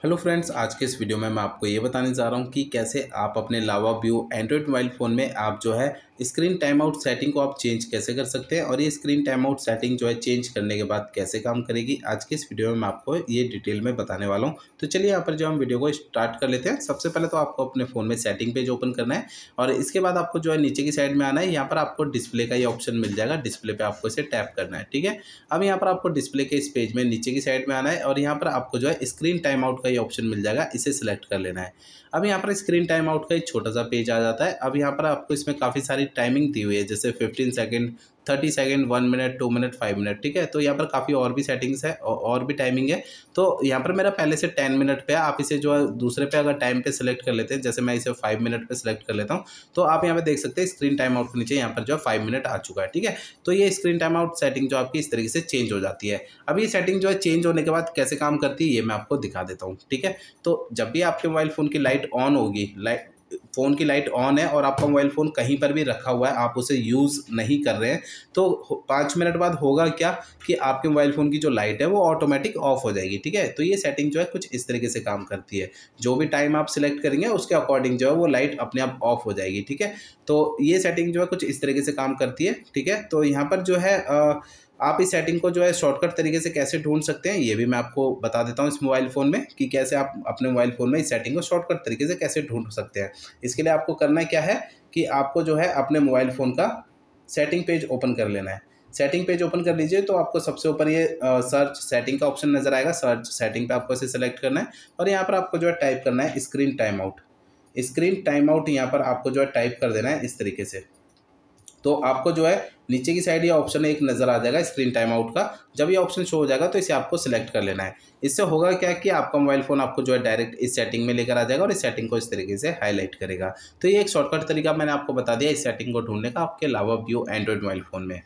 Hello friends आज के इस वीडियो में मैं आपको ये बताने जा रहा हूँ कि कैसे आप अपने Lava View android mobile phone में आप जो है स्क्रीन टाइम आउट सेटिंग को आप चेंज कैसे कर सकते हैं और ये स्क्रीन टाइम आउट सेटिंग जो है चेंज करने के बाद कैसे काम करेगी, आज के इस वीडियो में मैं आपको ये डिटेल में बताने वाला हूँ। तो चलिए यहाँ पर जो हम वीडियो को स्टार्ट कर लेते हैं। सबसे पहले तो आपको अपने फ़ोन में सेटिंग पेज ओपन करना है और इसके बाद आपको जो है नीचे की साइड में आना है। यहाँ पर आपको डिस्प्ले का ये ऑप्शन मिल जाएगा, डिस्प्ले पर आपको इसे टैप करना है, ठीक है? अब यहाँ पर आपको डिस्प्ले के इस पेज में नीचे की साइड में आना है और यहाँ पर आपको जो है स्क्रीन टाइम आउट का ये ऑप्शन मिल जाएगा, इसे सिलेक्ट कर लेना है। अब यहाँ पर स्क्रीन टाइम आउट का एक छोटा सा पेज आ जाता है। अब यहाँ पर आपको इसमें काफ़ी सारी टाइमिंग दी हुई है, जैसे fifteen second thirty second one minute two minute five minute ठीक है? तो यहाँ पर काफ़ी और भी सेटिंग्स है और भी टाइमिंग है। तो यहाँ पर मेरा पहले से टेन मिनट पे है, आप इसे जो है दूसरे पे अगर टाइम पे सेलेक्ट कर लेते हैं, जैसे मैं इसे फाइव मिनट पे सेलेक्ट कर लेता हूँ तो आप यहाँ पे देख सकते हैं स्क्रीन टाइम आउट के नीचे यहाँ पर जो है फाइव मिनट आ चुका है, ठीक है? तो ये स्क्रीन टाइम आउट सेटिंग जो आपकी इस तरीके से चेंज हो जाती है। अब ये सेटिंग जो है चेंज होने के बाद कैसे काम करती है, ये मैं आपको दिखा देता हूँ, ठीक है? तो जब भी आपके मोबाइल फ़ोन की लाइट ऑन होगी लाइट फ़ोन की लाइट ऑन है और आपका मोबाइल फ़ोन कहीं पर भी रखा हुआ है आप उसे यूज़ नहीं कर रहे हैं। तो पाँच मिनट बाद होगा क्या कि आपके मोबाइल फ़ोन की जो लाइट है वो ऑटोमेटिक ऑफ़ हो जाएगी ठीक है? तो ये सेटिंग जो है कुछ इस तरीके से काम करती है। जो भी टाइम आप सिलेक्ट करेंगे उसके अकॉर्डिंग जो है वो लाइट अपने आप ऑफ़ हो जाएगी ठीक है? तो ये सेटिंग जो है कुछ इस तरीके से काम करती है ठीक है? तो यहाँ पर जो है आ, आप इस सेटिंग को जो है शॉर्टकट तरीके से कैसे ढूंढ सकते हैं, ये भी मैं आपको बता देता हूँ इस मोबाइल फ़ोन में कि कैसे आप अपने मोबाइल फ़ोन में इस सेटिंग को शॉर्टकट तरीके से कैसे ढूंढ सकते हैं। इसके लिए आपको करना क्या है कि आपको जो है अपने मोबाइल फ़ोन का सेटिंग पेज ओपन कर लेना है। सेटिंग पेज ओपन कर लीजिए तो आपको सबसे ऊपर ये सर्च सेटिंग का ऑप्शन नज़र आएगा सर्च सेटिंग पे आपको इसे सेलेक्ट करना है और यहाँ पर आपको जो है टाइप करना है screen time out screen time out यहाँ पर आपको जो है टाइप कर देना है इस तरीके से। तो आपको जो है नीचे की साइड ये ऑप्शन एक नज़र आ जाएगा स्क्रीन टाइम आउट का। जब ये ऑप्शन शो हो जाएगा तो इसे आपको सिलेक्ट कर लेना है। इससे होगा क्या कि आपका मोबाइल फ़ोन आपको जो है डायरेक्ट इस सेटिंग में लेकर आ जाएगा और इस सेटिंग को इस तरीके से हाईलाइट करेगा। तो ये एक शॉर्टकट तरीका मैंने आपको बता दिया इस सेटिंग को ढूँढने का, आपके अलावा व्यू एंड्रॉइड मोबाइल फ़ोन में।